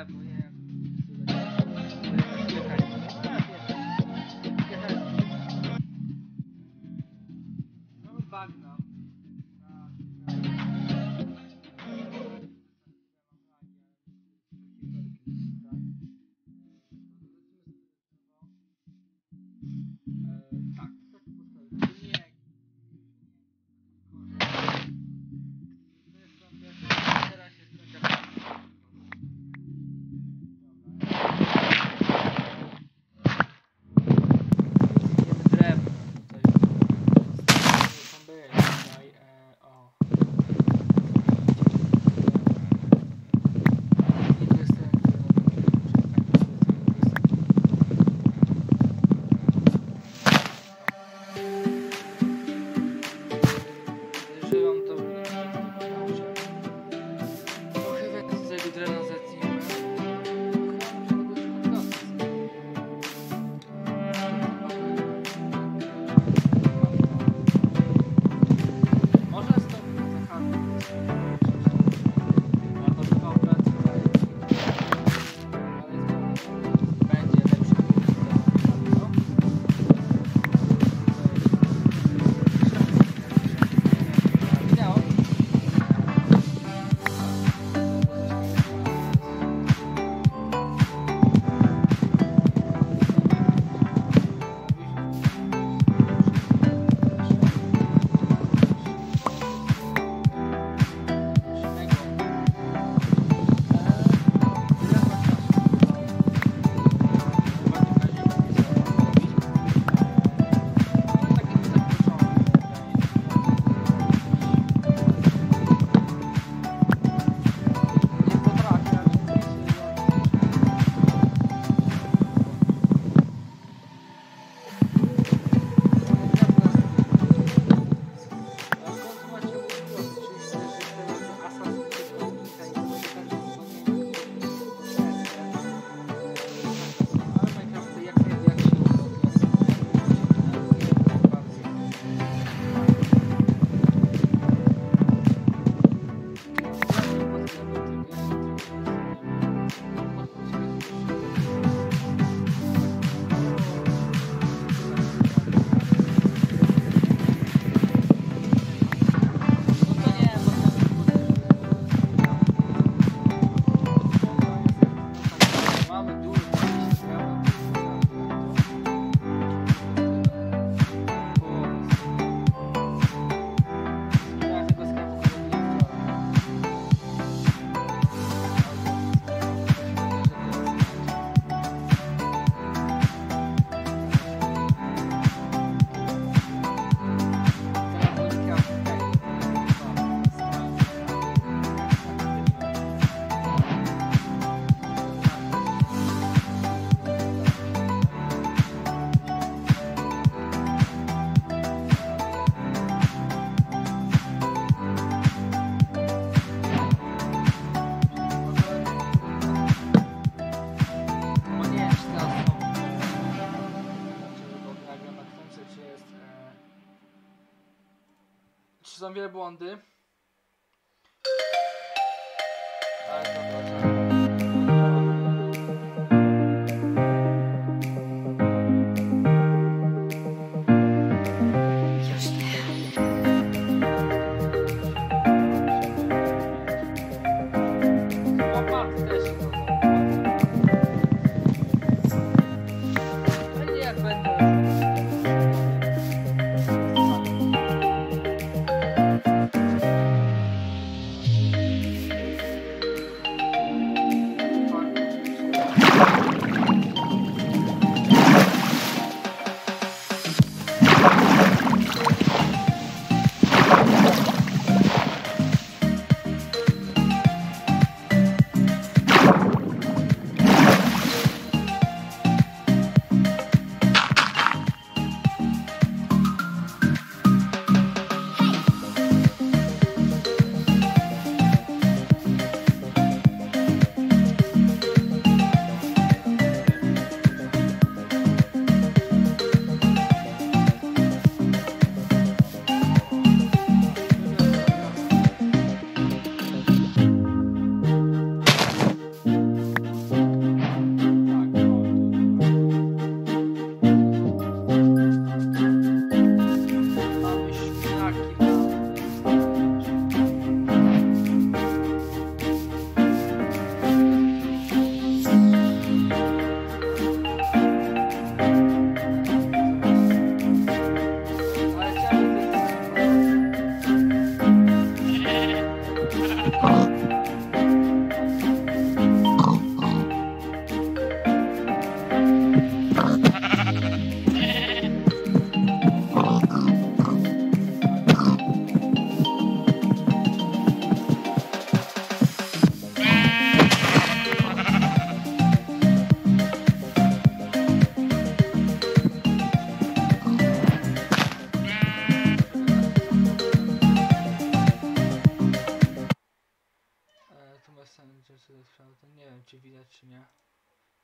up.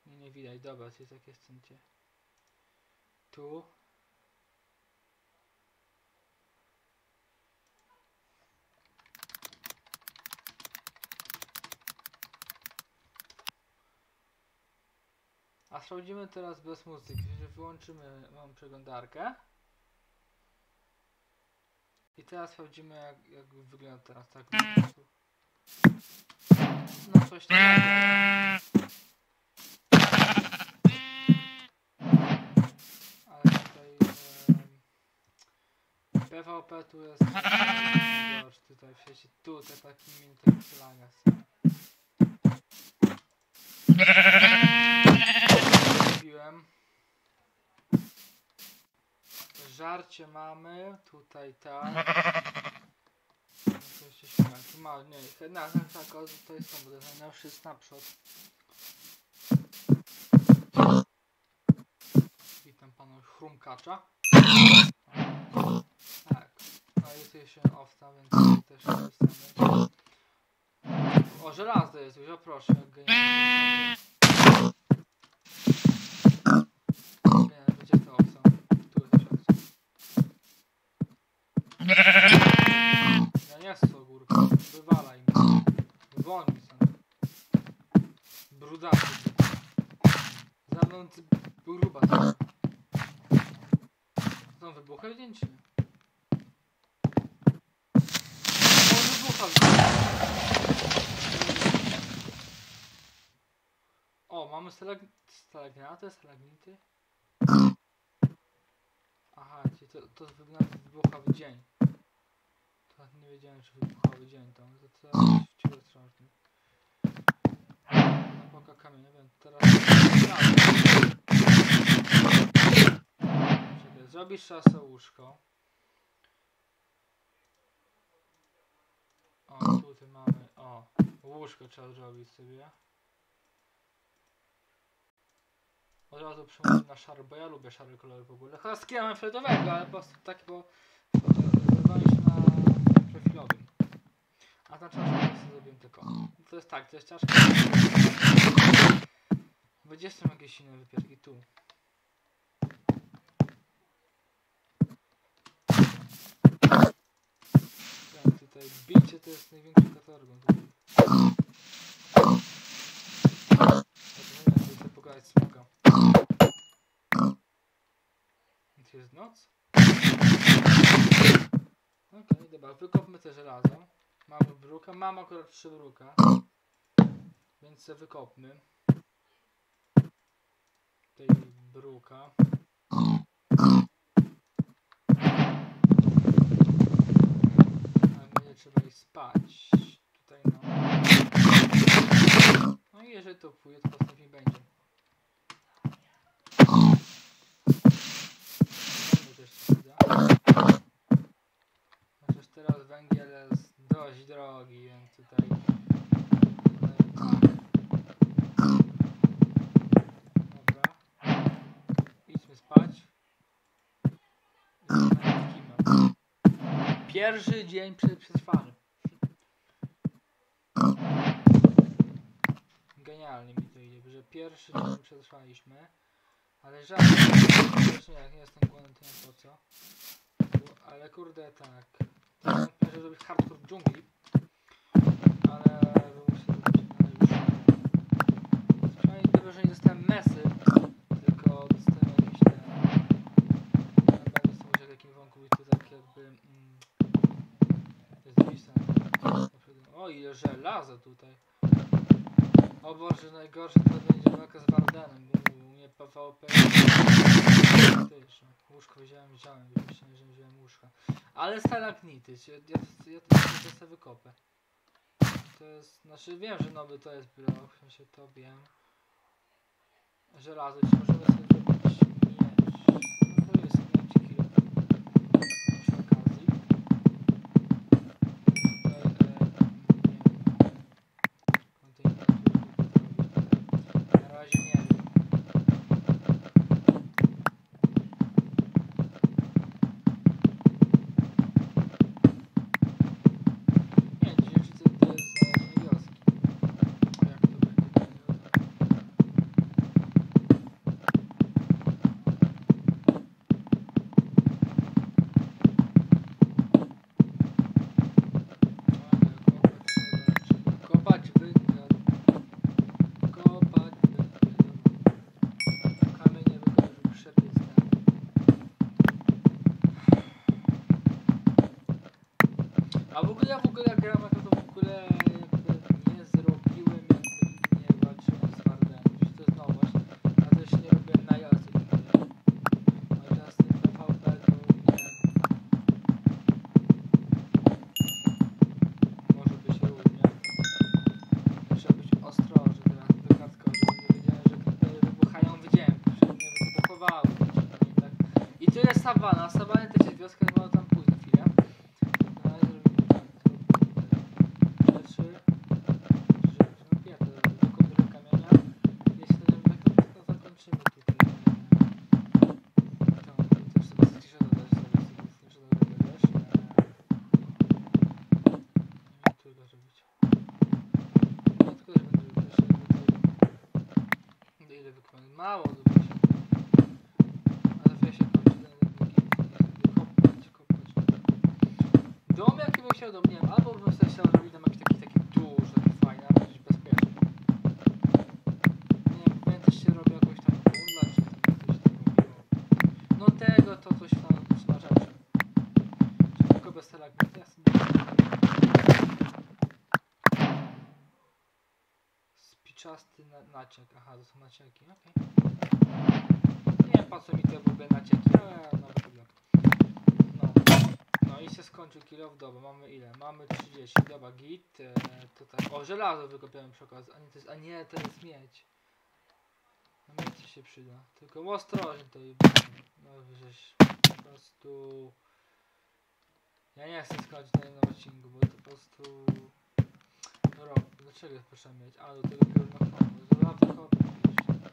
Nie, nie widać, dobra, jest takie scencie. Tu. A sprawdzimy teraz bez muzyki, że wyłączymy, mam przeglądarkę. I teraz sprawdzimy jak, jak wygląda teraz tak. po prostu. No coś. Ale tutaj em, PvP tu jest gorszy tutaj w sieci. Tu te takie mini są. Kupiłem. Żarcie mamy, tutaj tak. No to jeszcze śmiać. Ma, nie, na, o, to jest samochód, najnowszy snapshot. Witam pana chrumkacza. Tak. I tu jeszcze owca, więc też korzystamy. O, żelazo jest już, proszę, genialnie. Za mną ty gruba. Są wybuchy nie? O, wybucha. O, mamy stalag... stalagnaty, stalagnity. Aha, czyli to, to wygląda wybuchowy dzień. To nie wiedziałem, czy wybuchowy dzień tam. To co wciąż straszny. No poka kamienia, wiem, teraz... zrobisz czasem łóżko. O, tutaj mamy, o, łóżko trzeba zrobić sobie. Od razu przełączę na szary, bo ja lubię szary kolor w ogóle. Chyba kierem fioletowego, ale po prostu tak, bo zerwałem się na profilowym. A na czaszkę zrobiłem tylko. To jest tak, to jest czaszka. Będzie są jakieś inne wypieczki tu. Ten tutaj bicie to jest największym katorgą chcę pogadać smoka. Gdzie jest noc? Okej, dobra, wykopmy te żelazo. Mamy bruka, mam akurat trzy bruka. Więc se wykopmy. Tej bruka. Spać. Tutaj no. No i jeżeli to pójdzie, to będzie. Też się przyda. Chociaż teraz węgiel jest dość drogi, więc tutaj... Dobra. Idźmy spać. Pierwszy dzień prze- przetrwany. Genialnie mi to idzie, że pierwszy dzień przetrwaliśmy. Ale żadnie, jak nie jestem głodny, to nie po co. Ale kurde, tak. Teraz że zrobić hardcore w dżungli. Ale muszę. Przynajmniej tego, że nie dostałem mesy, tylko dostałem jakieś te... Chyba nie chcę mówić o takim wąku, bo to tak jakby... Mm, jest napisane. O, ile żelaza tutaj. O Boże, najgorsze to będzie walka z Wardenem, bo u mnie PvP. Łóżko wziąłem, wziąłem, myślałem, że wziąłem łóżka. Ale stalagnity, ja, ja, to sobie wykopę. To jest, znaczy wiem, że nowy to jest blok, w sensie to wiem. Żelazo, czy możemy sobie wykonać? Mało zrobić. Ale kończy ten git, kopać, kopać. Dom jaki bym chciał dom, nie wiem, albo bym sobie chciał zrobić tam jakiś taki, taki duży, taki fajny, albo coś bez kojarzeń. Nie wiem, pewnie też się robi jakąś tam kundla, czy tam coś tam robiło. No tego to coś tam na rzeczy. Czy tylko bez stalagmity, ja sobie... Spiczasty na, naciek, aha, to są nacieki, okej. Nie wiem po co mi te w ogóle nacieki, ale wygląda. No. No i się skończył kilo w dobę. Mamy ile? Mamy 30. Dobra, git. E, tutaj. O, żelazo wykopiałem przy okazji. A nie, to jest, a nie, to jest miedź. No miedź się przyda. Tylko ostrożnie to i No żeś po prostu... Ja nie chcę skończyć na jednym odcinku, bo to po prostu... Rok. Dlaczego jest potrzeba mieć? A, do tego piórnokonu. Żelazo kopię jeszcze.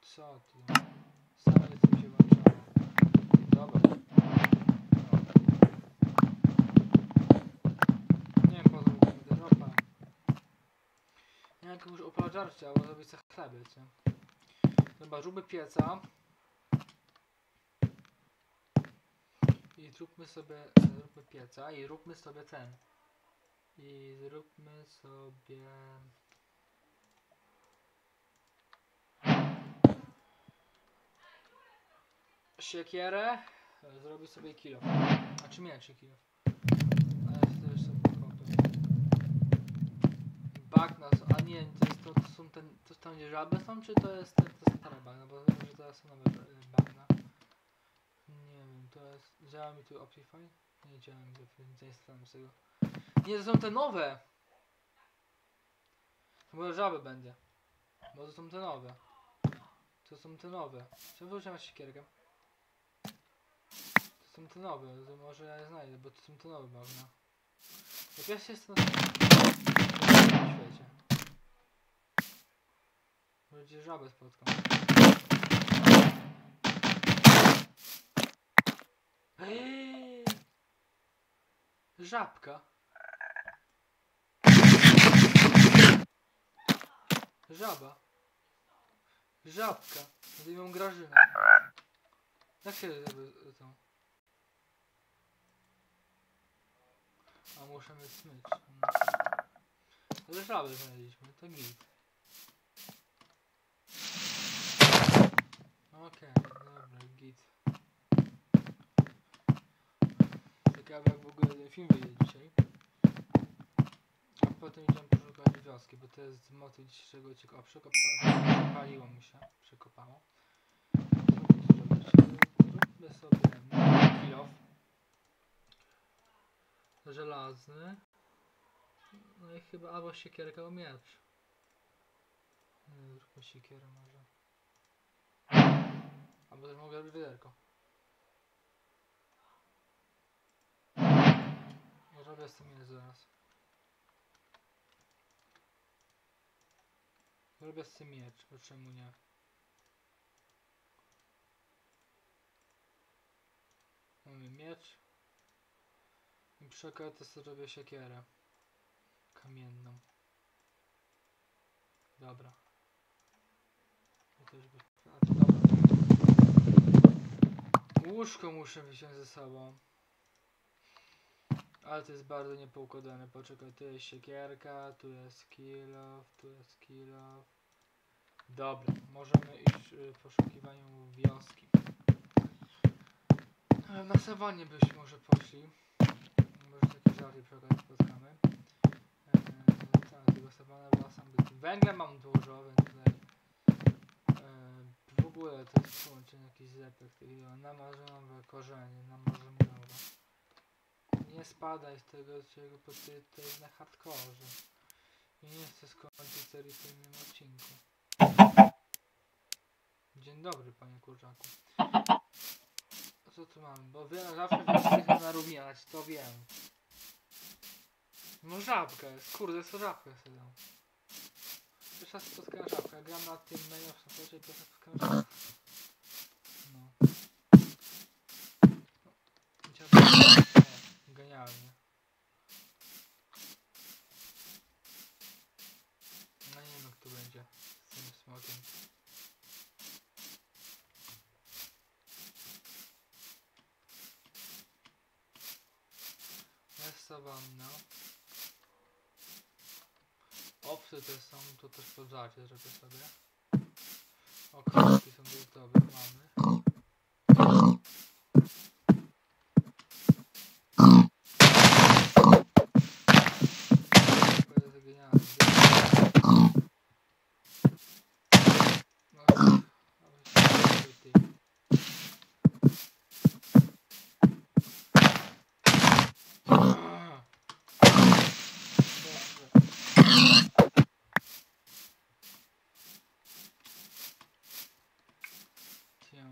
Co ty? Same to mi się włączało. Dobra. Nie wiem po co robimy ten ropa. Nie wiem jakąś opalaczarcie, albo zrobić sobie chleby, nie? Dobra, róbmy pieca. I zróbmy sobie, zróbmy pieca i róbmy sobie ten. I zróbmy sobie... Siekierę. Zrobię sobie kilo. A czy kilo? To już sobie kopę. Bagna, a nie, to, jest, to, to są ten, to tam gdzie żaby są, czy to jest ten, to jest stare bagna, bo wiem, że teraz są nowe e, bagna. Nie wiem, to jest, działa mi tu Optifine? Nie działa mi Optifine, nie instalam z tego. Nie, to są te nowe! Może żaby będzie. Bo to są te nowe. To są te nowe. Czemu wróciłem siekierkę? To są te nowe, to może ja je znajdę, bo to są te nowe bagna. Jak ja się jestem na świecie. Gdzieś żabę spotkam. Eee! Żabka. Żaba. Żabka. Ją Grażyna. Jak się zrobi to? A muszę mieć smycz. Ale żabę znaleźliśmy, to git. Okej, dobra, git. Ciekawe jak w ogóle ten film wyjdzie dzisiaj. Potem idziemy poszukać wioski, bo to jest motyw dzisiejszego odcinka. O, przekopało. Przepaliło mi się. Przekopało. Zróbmy sobie kilof. Żelazny. No i chyba albo siekierka o miecz. Zróbmy siekierę może. Albo też mogę robić wiaderko. Zrobię z tym miecz zaraz. Zrobię z tym miecz, bo czemu nie? Mamy miecz. I przy okazji zrobię siekierę. Kamienną. Dobra. Łóżko muszę wziąć ze sobą. Ale to jest bardzo niepoukładane. Poczekaj, tu jest siekierka, tu jest kilof, tu jest kilof. Dobra, możemy iść y, w poszukiwaniu wioski. E, Na sawanie byśmy może poszli. Może takie rzadziej przy spotkamy. Eee, tak, tego Stefana Blasa. Węgla mam dużo, więc tutaj eee, w ogóle to jest połączenie jakiś zlepek takiego namarzonowe korzenie, namarzonowe. Nie spadaj z tego, czego po ty, to jest na hardkorze. I nie chcę skończyć serii w tym odcinku. Dzień dobry, panie kurczaku. Co tu mamy? Bo wiem, zawsze wiem, narównać, to wiem. No żabka jest, kurde, co żabkę sobie dał. Pierwszy raz spotkałem żabkę, gram na tym najnowszym procie, pierwszy raz spotkałem żabkę. Genialnie. No nie wiem, kto będzie z tym smokiem. Sawanna. Owce te są, to też podrzacie zrobię sobie. Okropki są dobre, mamy. To jest genialne. No, ale się ty. Ah. Dobrze. Cię.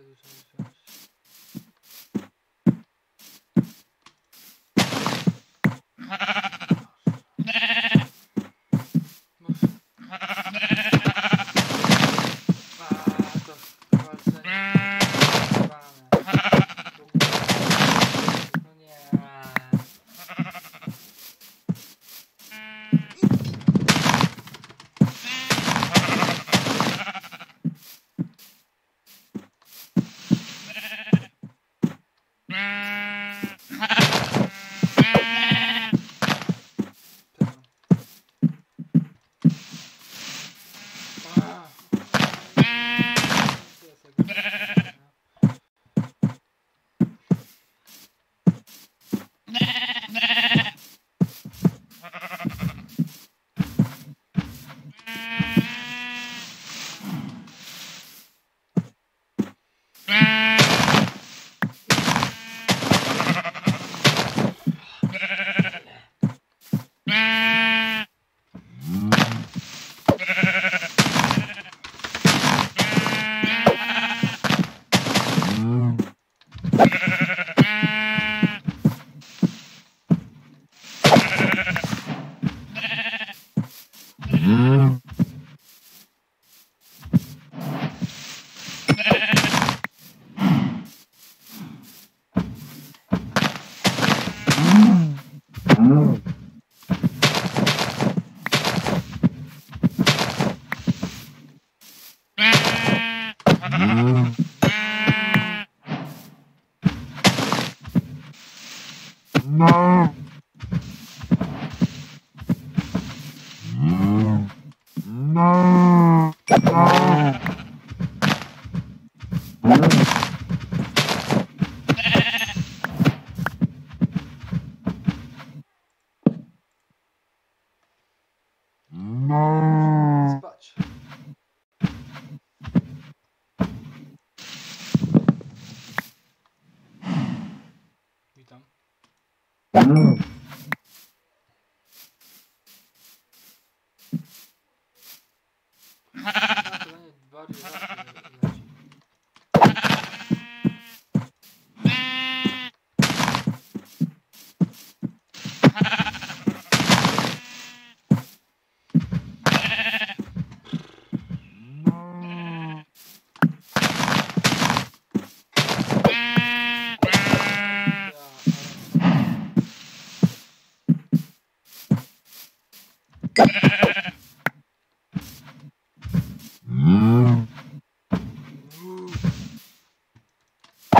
Też żarcie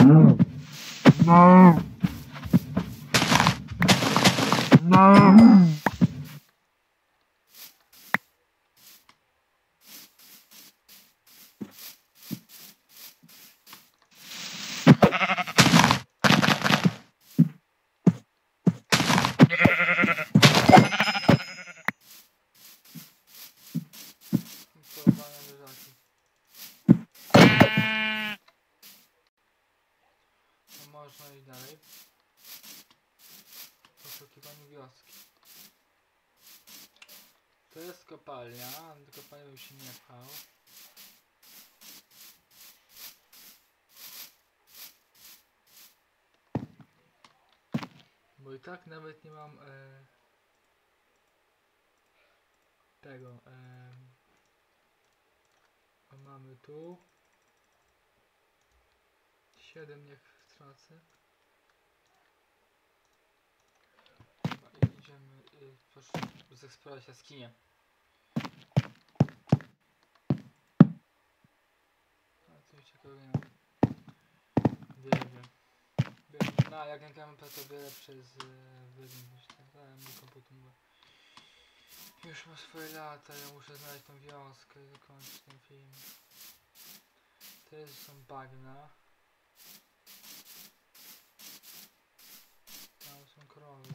No. No. I tak nawet nie mam e, tego. E, mamy tu 7 niech stracę. Chyba idziemy y, posz- zeksplorować jaskinię. A coś ciekawego nie ma. Wiem, wiem. No, jak nagramy to wiele przez wydźwięk, myślę. Ale mój komputer. Już ma swoje lata, ja muszę znaleźć tą wioskę i zakończyć ten film. To są bagna. Tam są krowy.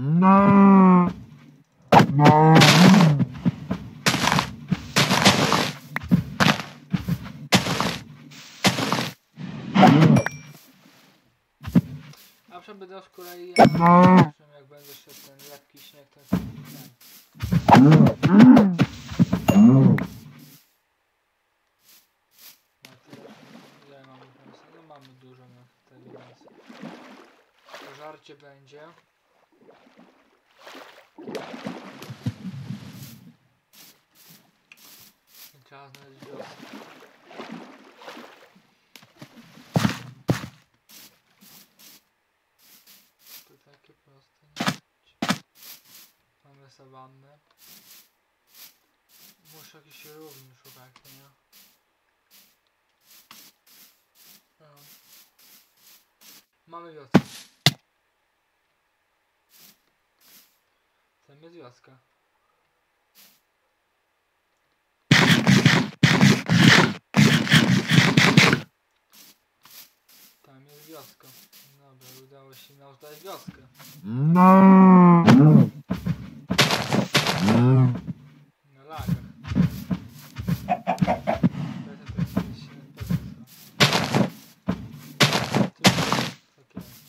A przy będę z kolei ja zobaczymy, jak będzie szedł ten lekki śnieg, to jest ten. Na tyle, ile mamy mięsa? No mamy dużo na tego mięsa. Pożarcie będzie. I Trzeba znaleźć wiosnę. To takie proste. nie? Mamy sawannę. Muszę jakiś równy szukać, nie? No. Mamy wioskę. Tam jest wioska. Tam jest wioska. Dobra, udało się nam wioskę. Na lagach. Teraz to jest gdzieś się pozycja. Tu, tak jest.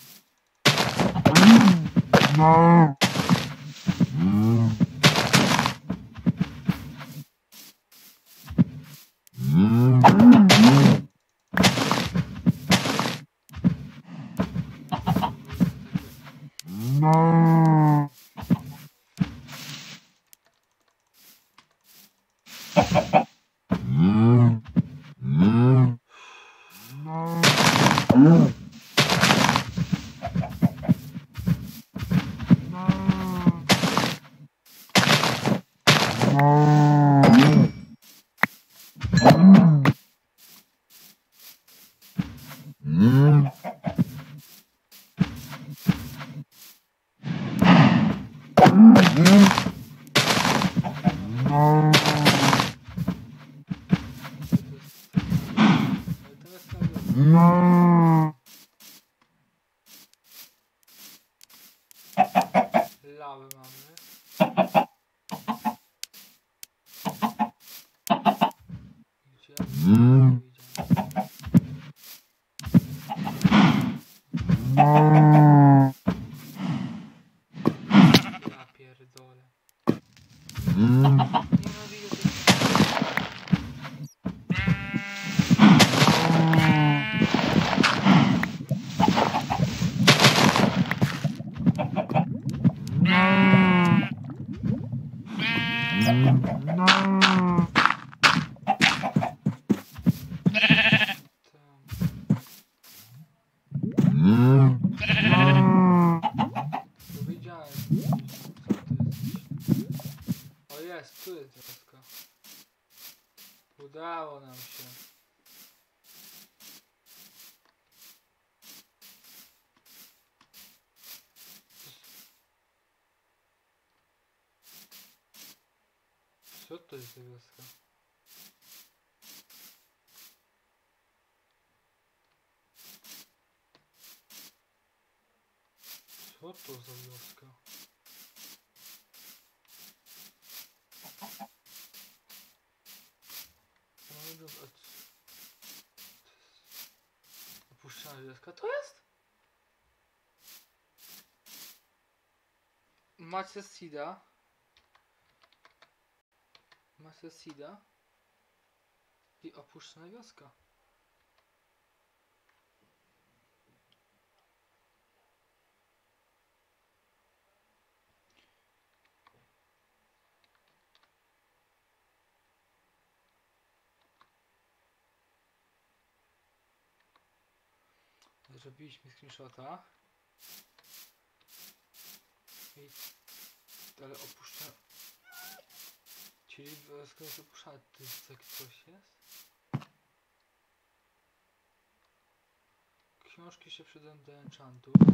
Ale Udało nam się. Co to jest za wioska? Co to za wioska? No i dobra, a c- Wioska to jest? Macie Sida. Macie Sida. I opuszczona wioska. Zrobiliśmy screenshota. I... Ale opuszcza... Czyli opuszczana. To jest tak coś jest? Książki się przydadzą do enchantu. Nie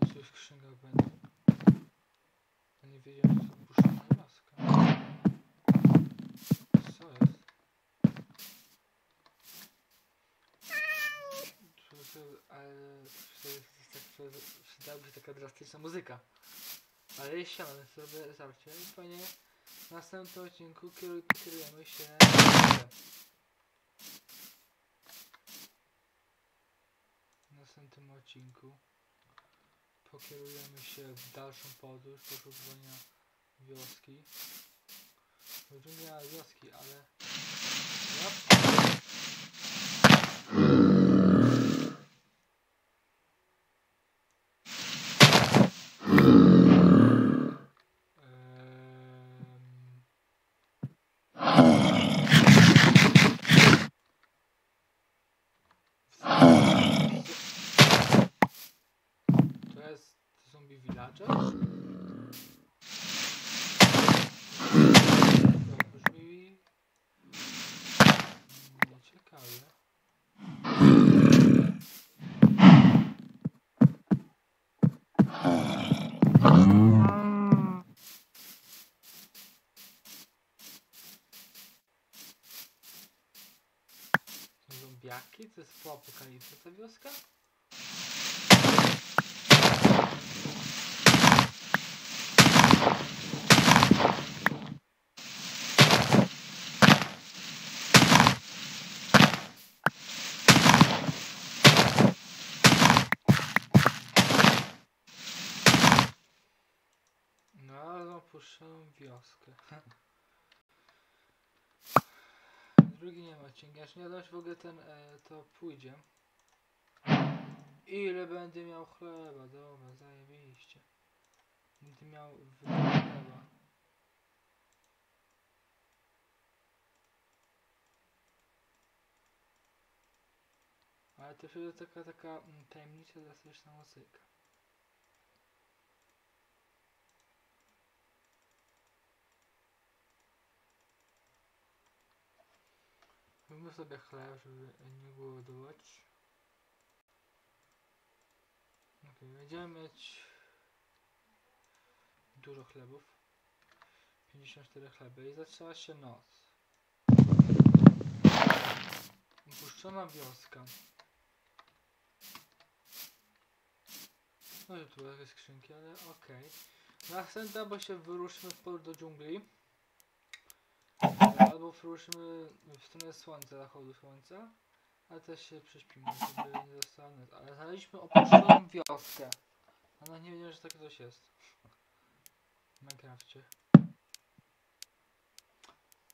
wiem, czy w będzie. Ja nie wiedziałem, że to opuszczona wioska. Co jest? Czy to- Ale tak, przydałaby się taka drastyczna muzyka. Ale jest siano, więc sobie starcie. I fajnie w następnym odcinku kieru- kierujemy się w następnym odcinku pokierujemy się w dalszą podróż poszukiwania wioski. Miała wioski, ale... Yep. Ehm, To jest zombie villager? To brzmi... nieciekawie. Są zombiaki? To jest po apokalipsie ta wioska? No, opuszczałem wioskę. Drugi nie ma aż nie wiadomo, w ogóle ten e, to pójdzie. Ile będę miał chleba, dobra, zajebiście. Będę miał chleba. Ale to jest taka, taka mm, tajemnicza, drastyczna muzyka. Weźmy sobie chleb, żeby nie głodować. Ok, będziemy mieć dużo chlebów. 54 chleby i zaczęła się noc. Opuszczona wioska. No i tu jakieś skrzynki, ale okej. Następna, bo się wyruszymy w podróż do dżungli. Albo wyruszymy w stronę słońca, zachodu słońca. Ale też się prześpimy, żeby nie została. Ale znaleźliśmy opuszczoną wioskę. A no nie wiedziałem, że takie coś jest. W Minecrafcie.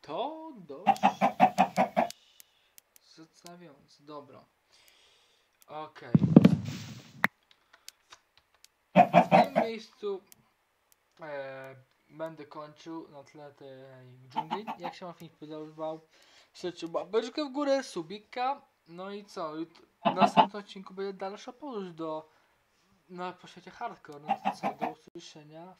To dość zastanawiające. Dobra. Okej. W miejscu e, będę kończył na tle tej dżungli. Jak się wam film podobał, słuchajcie łapeczkę w górę, subika. No i co? W następnym odcinku będzie dalsza podróż do na po hardcore. No to co? Do usłyszenia